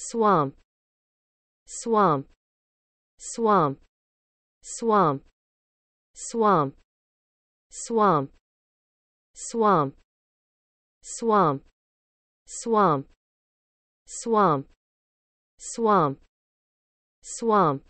swamp swamp swamp swamp swamp swamp swamp swamp swamp swamp swamp swamp